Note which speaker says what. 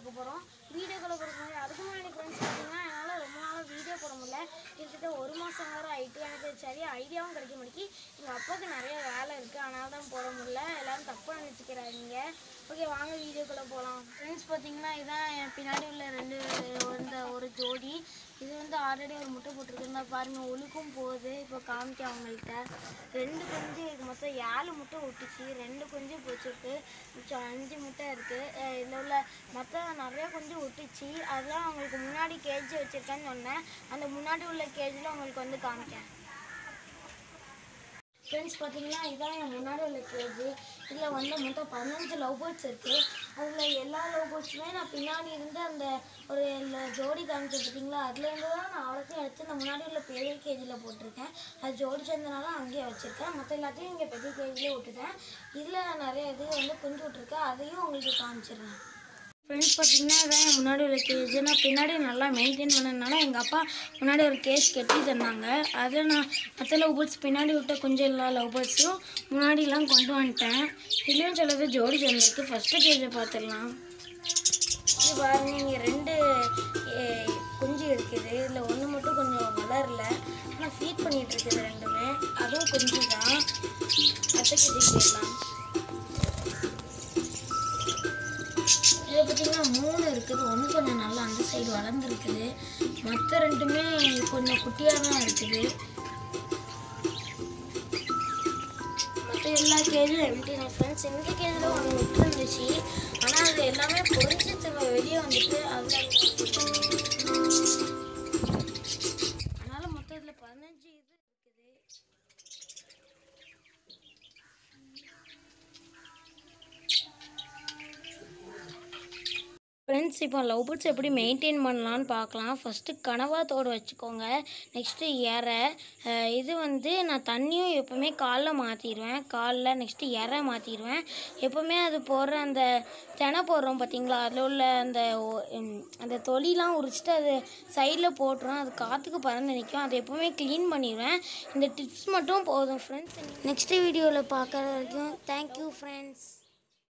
Speaker 1: பார்க்க போகிறோம் வீடியோக்குள்ளே கொடுக்க முடியும் அதுக்கு முன்னாடி ஃப்ரெண்ட்ஸ் பார்த்தீங்கன்னா என்னால் ரொம்ப நாளாக வீடியோ போட முடியல. கிட்டத்தட்ட ஒரு மாதம் வரும் ஆயிட்டு எனக்கு சரியாக ஐடியாவும் கிடைக்க முடிக்கி எங்கள் அப்பாவுக்கு நிறைய வேலை இருக்குது அதனால தான் போட முடியல. எல்லாரும் தப்பாக நினச்சிக்கிறாங்க ஓகே வாங்க வீடியோக்குள்ளே போகலாம் ஃப்ரெண்ட்ஸ் பார்த்தீங்கன்னா இதான் என் பின்னாடி உள்ள ரெண்டு ஜோடி. இது வந்து ஆல்ரெடி ஒரு முட்டை போட்டிருக்குன்னா பாருங்கள் ஒழுக்கும் போகுது. இப்போ காமிக்க அவங்கள்ட்ட. ரெண்டு குஞ்சு இது மொத்தம் ஏழு முட்டை விட்டுச்சு ரெண்டு குஞ்சு போச்சுருக்கு. மிச்சம் அஞ்சு முட்டை இருக்குது இதில் உள்ள மொத்தம் நிறைய குஞ்சு விட்டுச்சு அதெல்லாம் அவங்களுக்கு முன்னாடி கேஜி வச்சுருக்கேன்னு சொன்னேன். அந்த முன்னாடி உள்ள கேஜில் அவங்களுக்கு வந்து காமிக்கேன். ஃப்ரெண்ட்ஸ் பார்த்தீங்கன்னா இதான் என் முன்னாடி உள்ள கேஜி இதில் வந்து மொத்தம் பதினஞ்சு லவ் பேர்ட்ஸ் இருக்குது அதில் எல்லா லவ் பேர்ட்ஸுமே நான் பின்னாடி இருந்து அந்த ஒரு ஜோடி காமிச்சேன் பார்த்தீங்களா அதுலேருந்து தான் நான் அவ்வளோத்தையும் எடுத்து இந்த முன்னாடி உள்ள பெரிய கேஜியில் போட்டிருக்கேன். அது ஜோடி சேர்ந்தனால அங்கேயே வச்சுருக்கேன். மற்ற எல்லாத்தையும் இங்கே பெரிய கேஜிலே விட்டுட்டேன். இதில் நிறைய இது வந்து குஞ்சு விட்ருக்கேன் அதையும் உங்களுக்கு காமிச்சிடுறேன். ஃப்ரெண்ட்ஸ் பார்த்தீங்கன்னா இதான் முன்னாடி ஒரு கேஜ் நான் பின்னாடி நல்லா மெயின்டைன் பண்ணதுனால எங்கள் அப்பா முன்னாடி ஒரு கேஸ் கட்டி தந்தாங்க. அதை நான் மற்ற லவ் பேர்ட்ஸ் பின்னாடி விட்ட கொஞ்சம் எல்லா லவ் பேர்ட்ஸும் முன்னாடிலாம் கொண்டு வந்துட்டேன். இதுலேயும் சொல்லது ஜோடி சேர்ந்துருக்கு ஃபஸ்ட்டு கேஜை பார்த்துடலாம் இது பாருங்க இங்கே ரெண்டு குஞ்சு இருக்குது. இதில் ஒன்று மட்டும் கொஞ்சம் வளரல. ஆனால் ஃபீட் பண்ணிகிட்டு இருக்குது ரெண்டுமே. அதுவும் குஞ்சு தான் அடுத்த கேஜி போயிடலாம் பார்த்தீங்கன்னா மூணு இருக்குது. ஒன்று கொஞ்சம் நல்லா அந்த சைடு வளர்ந்துருக்குது. மற்ற ரெண்டுமே கொஞ்சம் குட்டியாக தான் இருக்குது. மற்ற எல்லா கேஜும் எப்படி தான் ஃப்ரெண்ட்ஸ் இந்த கேஜில் ஒன்று விட்டுருந்துச்சு ஆனால் அது எல்லாமே பொறிஞ்சு வெளியே வந்துட்டு அதில் ஃப்ரெண்ட்ஸ் இப்போ லவ் பேர்ட்ஸ் எப்படி மெயின்டைன் பண்ணலான்னு பார்க்கலாம். ஃபஸ்ட்டு கனவாக தோடு வச்சுக்கோங்க. நெக்ஸ்ட்டு இறை இது வந்து நான் தண்ணியும் எப்போவுமே காலில் மாற்றிடுவேன் காலில் நெக்ஸ்ட்டு இறை மாற்றிடுவேன் எப்போவுமே அது போடுற அந்த தினை போடுறோம் பார்த்தீங்களா? அதில் உள்ள அந்த அந்த தொலிலாம் உரிச்சிட்டு அது சைடில் போட்டுரும். அது காற்றுக்கு பறந்து நிற்கும் அதை எப்போவுமே க்ளீன் பண்ணிடுவேன் இந்த டிப்ஸ் மட்டும் போதும் ஃப்ரெண்ட்ஸ் நெக்ஸ்ட் வீடியோவில் பார்க்குற வரைக்கும் தேங்க்யூ ஃப்ரெண்ட்ஸ்